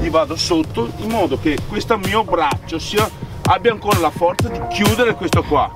Gli vado sotto in modo che questo mio braccio sia, abbia ancora la forza di chiudere questo qua.